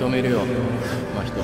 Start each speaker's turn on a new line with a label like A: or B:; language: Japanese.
A: 認めるよ真人。